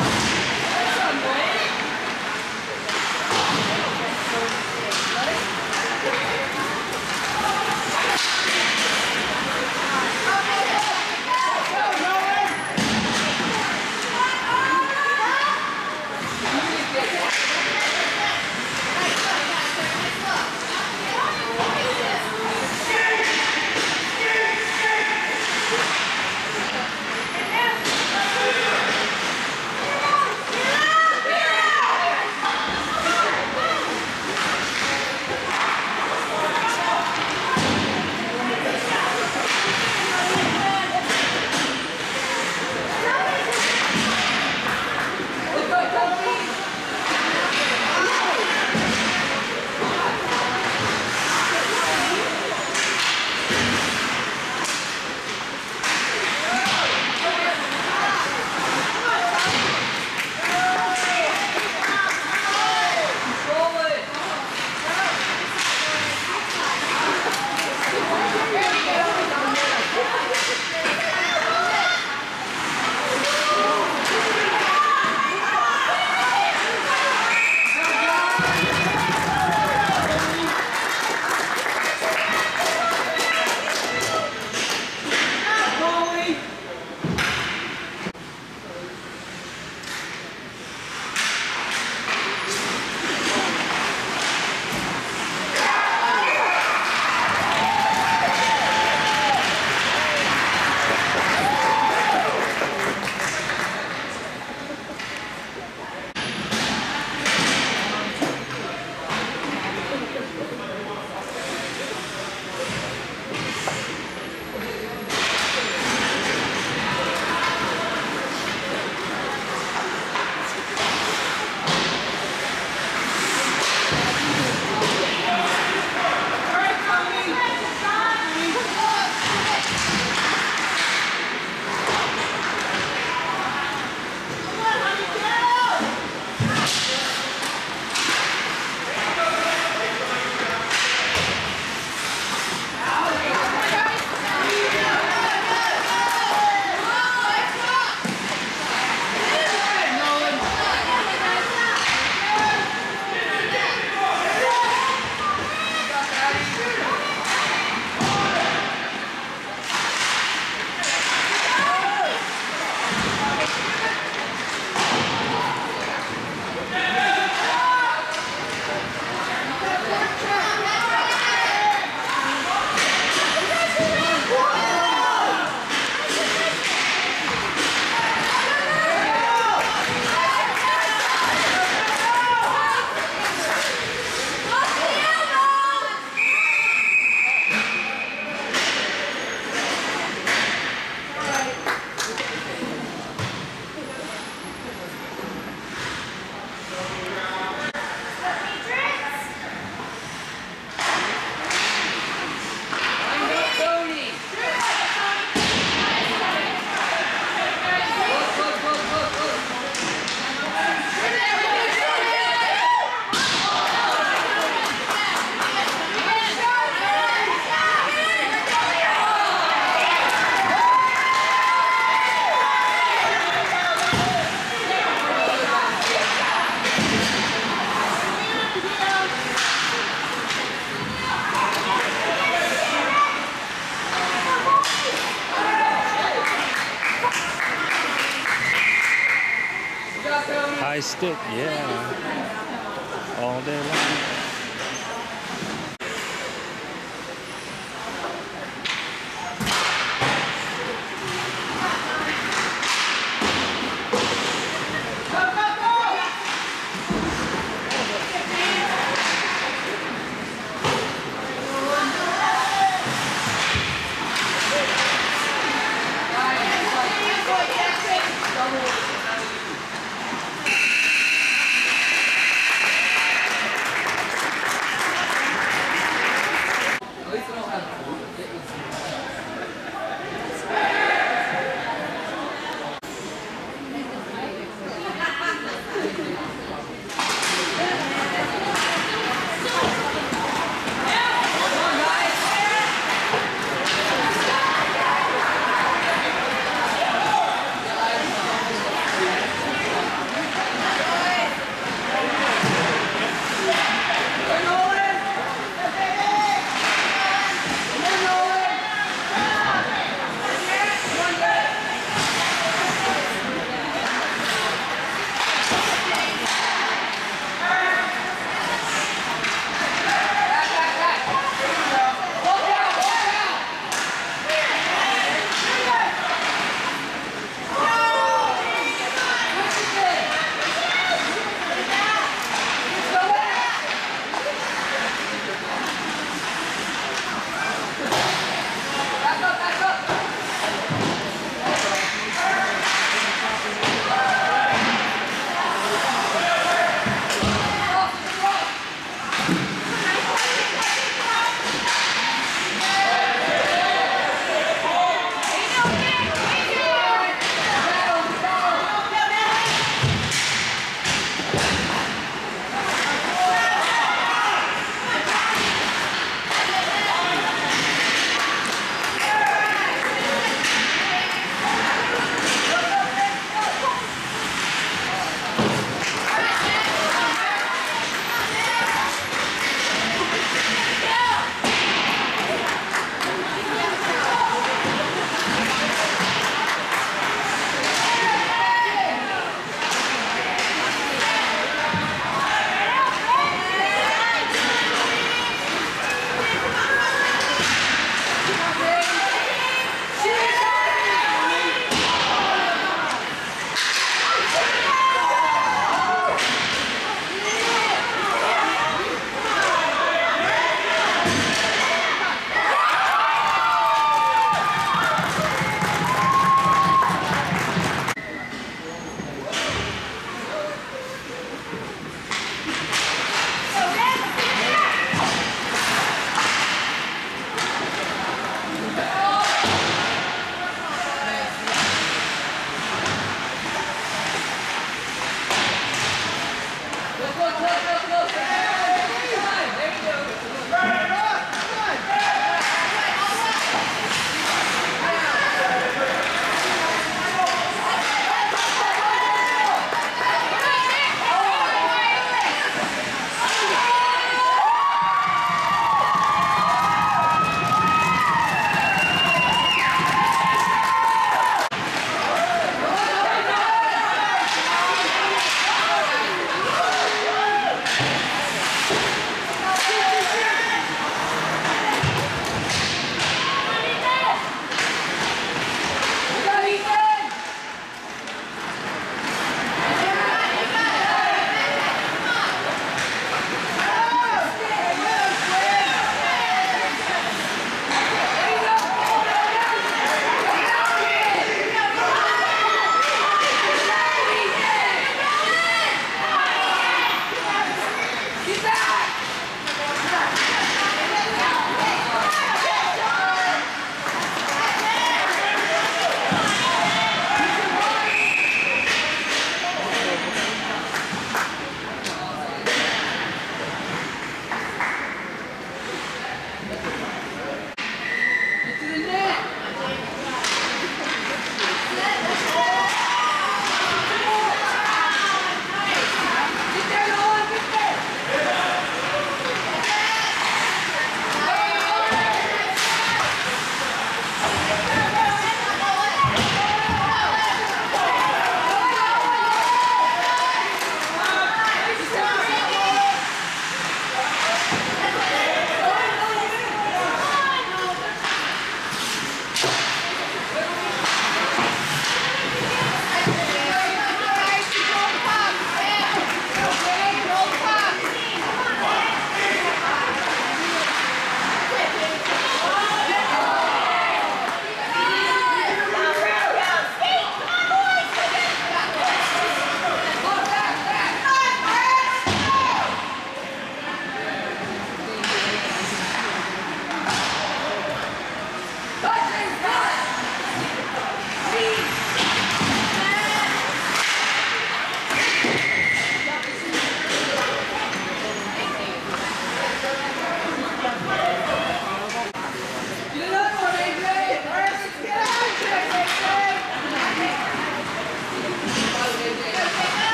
Wow.